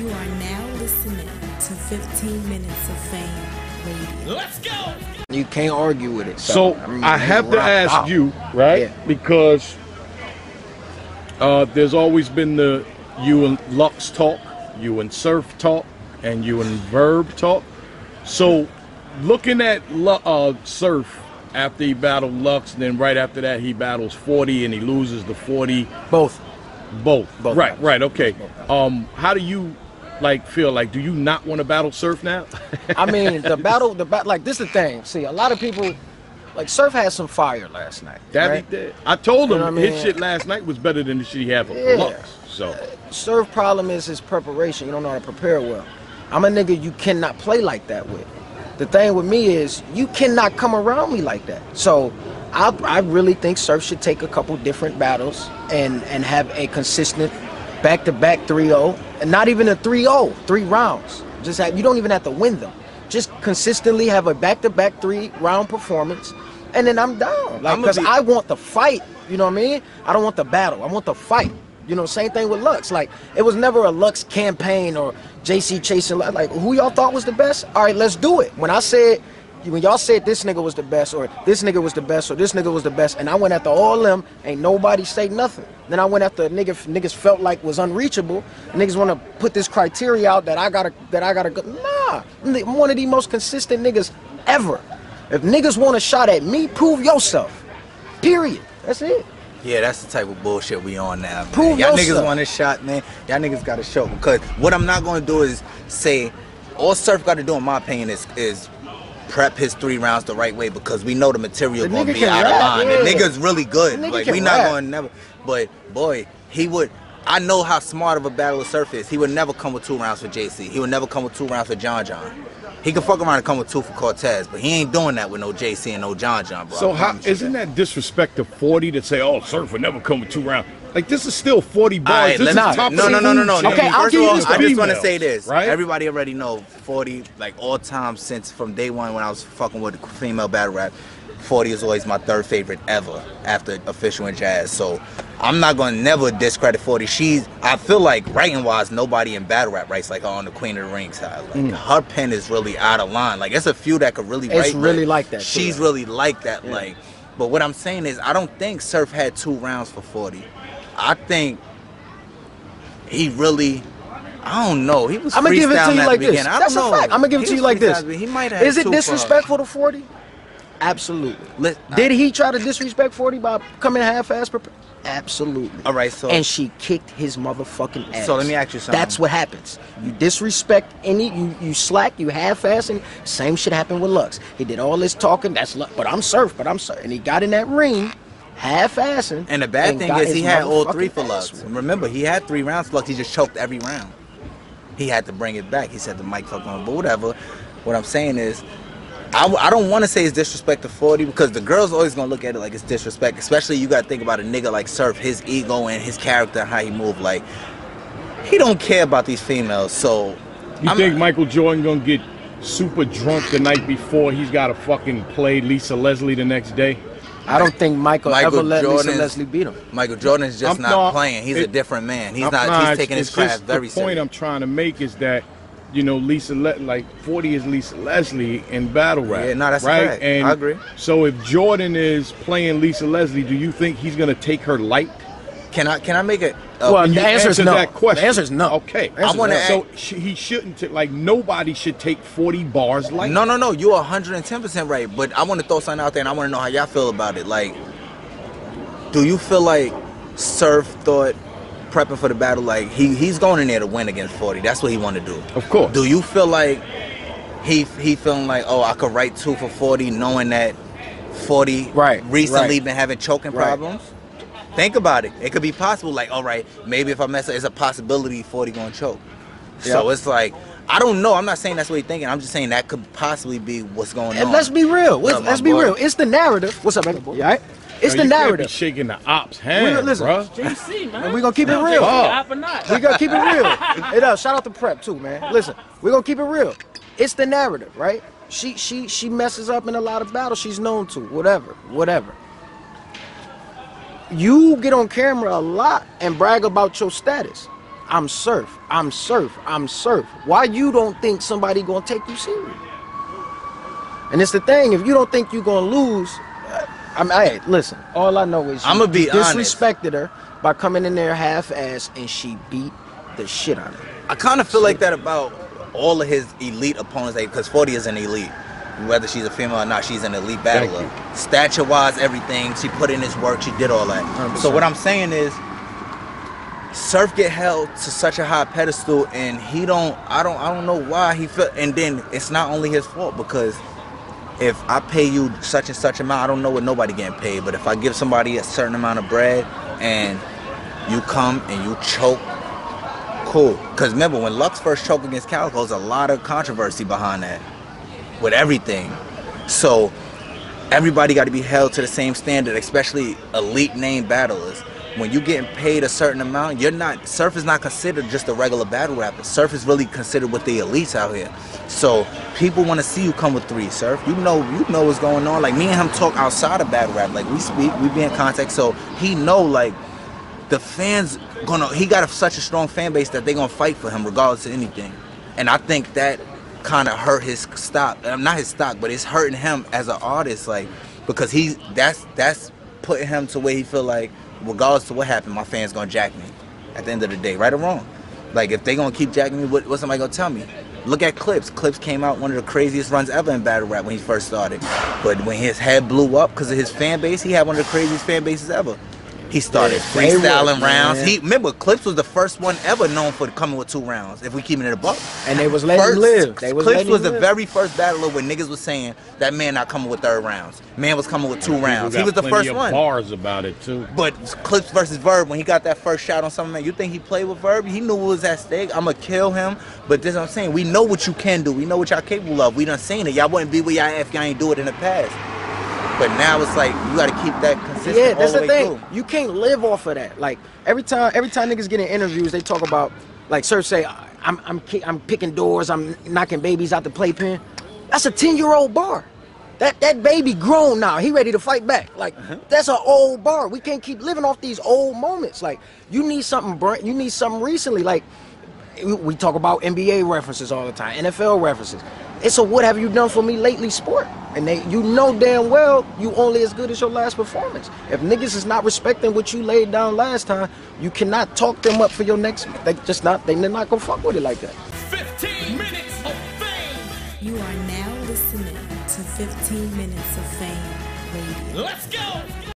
You are now listening to 15 Minutes of Fame Radio. Let's go. You can't argue with it. So mean, I have to ask out. you, right? Yeah. Because uh, there's always been the you and Lux talk, you and Surf talk, and you and Verb talk. So looking at Lu- uh, Surf after he battled Lux, and then right after that he battles 40 and he loses the 40. both. Both. Both right, battles. right, okay. Um, how do you like feel like? Do you not want to battle Surf now? I mean, the battle, the bat, like this is the thing. See, a lot of people, like Surf had some fire last night. That right? he did. I told You him know what I his shit last night was better than the shit he had for Yeah. Lux. So Surf problem is his preparation. You don't know how to prepare well. I'm a nigga you cannot play like that with. The thing with me is you cannot come around me like that. So I, I really think Surf should take a couple different battles and and have a consistent back to back 3-0 and not even a 3-0, three rounds. Just have, you don't even have to win them. Just consistently have a back to back three round performance and then I'm down. Like cuz be- I want the fight, you know what I mean? I don't want the battle. I want the fight. You know, same thing with Lux. Like, it was never a Lux campaign or JC chasing. Lux. Like, who y'all thought was the best? All right, let's do it. When I said, when y'all said this nigga was the best, or this nigga was the best, or this nigga was the best, and I went after all of them, ain't nobody say nothing. Then I went after a nigga niggas felt like was unreachable. Niggas want to put this criteria out that I gotta that I gotta go. Nah, I'm one of the most consistent niggas ever. If niggas want a shot at me, prove yourself. Period. That's it. Yeah, that's the type of bullshit we on now. Man. Prove y'all yourself. niggas want a shot, man. Y'all niggas got to show. Because what I'm not going to do is say, all Surf got to do, in my opinion, is is prep his three rounds the right way because we know the material The going to be can out of line. yeah. The nigga's really good. The nigga like we not rap. going to never. But boy, he would. I know how smart of a battler Surf is. He would never come with two rounds for JC. He would never come with two rounds for John John. He can fuck around and come with two for Cortez, but he ain't doing that with no JC and no John John, bro. So I how promise you isn't that disrespect to 40 to say, oh, Surf would never come with two rounds? Like this is still 40 bars. Alright, this is let me- top no, no, no, no, no, no. Okay, I'll First give you all, this I just want to say this. right? Everybody already know 40, like all time since from day one when I was fucking with female battle rap. 40 is always my third favorite ever after official and jazz. So I'm not gonna never discredit 40. She's I feel like writing wise, nobody in battle rap writes like her on the Queen of the Ring side. Like her pen is really out of line. Like it's a few that could really Mm. It's write. but really like that, too. She's really like that. Like, but what I'm saying is I don't think Surf had two rounds for 40. I think he really. I don't know. He was. I'm gonna give it to you like the this. That's a fact. I'm gonna give it He to you like this. He might have. Is it disrespectful to 40? Absolutely. Let- Did he try to disrespect 40 by coming half-ass prepared? Absolutely. All right, so- and she kicked his motherfucking ass. So let me ask you something. That's what happens. You disrespect any, you you slack, you half-ass, and same shit happened with Lux. He did all this talking. That's Lux, but I'm surf, but I'm surf, and he got in that ring, half-assing. And the bad thing is he had all three for ass Lux. remember, he had three rounds for Lux. He just choked every round. He had to bring it back. He said the mic fucked on, but whatever. What I'm saying is, I, I don't want to say it's disrespect to 40 because the girls always gonna look at it like it's disrespect. Especially you gotta think about a nigga like Surf, his ego and his character, how he move. Like he don't care about these females. So You I'm- think Michael Jordan gonna get super drunk the night before he's got to fucking play Lisa Leslie the next day? I don't think Michael, Michael ever let Lisa Leslie beat him. Michael Jordan's just I'm- not no, playing. He's a different man. He's I'm not. it's- he's taking his craft very seriously. The point serious. I'm trying to make is that, you know, Lisa Le- like 40 is Lisa Leslie in battle rap. Yeah, no, that's right. fact. And I agree. So if Jordan is playing Lisa Leslie, do you think he's gonna take her light? Can I can I make it? Well, the you answer is no. That question? The answer is no. Okay, I wanna is So sh- he shouldn't take like nobody should take 40 bars like. No, no, no. You're 110 percent right. But I want to throw something out there, and I want to know how y'all feel about it. Like, do you feel like Surf thought prepping for the battle, like he he's going in there to win against 40? That's what he want to do. Of course. Do you feel like he he feeling like, oh, I could write two for 40, knowing that 40 Right, recently right. been having choking Right. problems? Think about it. It could be possible. Like, all right, maybe if I mess up, it's a possibility 40 gonna choke. So it's like. I don't know. I'm not saying that's what he's thinking. I'm just saying that could possibly be what's going on. And on. let's be real. Let's, What up, my let's be boy? real. It's the narrative. What's up, baby? You all right? It's Yo, the you can't be narrative. shaking the ops We- hand, listen, bruh. JC, man. And we gonna keep it real. Oh. Up or not? We gonna keep it real. Hey, no, shout out to Prep too, man. Listen, we gonna keep it real. It's the narrative, right? She she she messes up in a lot of battles she's known to. Whatever, whatever. You get on camera a lot and brag about your status. I'm surf. I'm surf. I'm surf. Why you don't think somebody gonna take you serious? And it's the thing. If you don't think you're gonna lose, uh, I mean, hey, listen. All I know is you- I'ma be you honest. disrespected her by coming in there half-ass, and she beat the shit out of her. I kind of feel like that about all of his elite opponents, because 40 is an elite. Whether she's a female or not, she's an elite battler. Stature wise, everything. She put in his work. She did all that. 100%. So what I'm saying is, Surf get held to such a high pedestal, and he don't. I don't. I don't know why he felt And then it's not only his fault because if I pay you such and such amount, I don't know what nobody getting paid. But if I give somebody a certain amount of bread and you come and you choke cool. Because remember, when Lux first choked against Calicoe, there's a lot of controversy behind that with everything. So everybody got to be held to the same standard, especially elite name battlers. When you getting paid a certain amount, you're not. Surf is not considered just a regular battle rapper. Surf is really considered with the elites out here. So people want to see you come with three. Surf, you know, you know what's going on. Like me and him talk outside of battle rap. Like we speak, we be in contact. So he know like the fans gonna he got a, such a strong fan base that they gonna fight for him regardless of anything and i think that kind of hurt his stock uh, not his stock but it's hurting him as an artist like because he that's that's putting him to where he feel like regardless of what happened my fans gonna jack me at the end of the day right or wrong. Like if they gonna keep jacking me what, what's somebody gonna tell me? Look at clips. Clips came out one of the craziest runs ever in battle rap when he first started. But when his head blew up because of his fan base he had one of the craziest fan bases ever he started Yeah, freestyling was, rounds. man. He remember Clips was the first one ever known for coming with two rounds. If we keep it in the book, And they was letting him live. They was Clips letting was him the live. very first battler when niggas was saying that man not coming with third rounds. Man was coming with two People rounds. He was the first of one. Bars about it too. But Clips versus Verb, when he got that first shot on something, man, you think he played with Verb? He knew what was at stake. I'ma kill him. But this is what I'm saying. We know what you can do. We know what y'all capable of. We done seen it. Y'all wouldn't be where y'all at if y'all ain't do it in the past. But now it's like you gotta keep that consistent Yeah, that's the the thing. through. You can't live off of that. Like every time, every time niggas get in interviews, they talk about like Sir say, I'm I'm I'm picking doors, I'm knocking babies out the playpen. That's a ten year old bar. That that baby grown now. He ready to fight back. Like uh-huh. that's an old bar. We can't keep living off these old moments. Like you need something. Brand, you need something recently. Like we- we talk about NBA references all the time, NFL references. It's a what have you done for me lately sport. And they you know damn well you only as good as your last performance. If niggas is not respecting what you laid down last time, you cannot talk them up for your next they just not they not gonna fuck with it like that. 15 minutes of fame. You are now listening to 15 Minutes of Fame Radio. Let's go.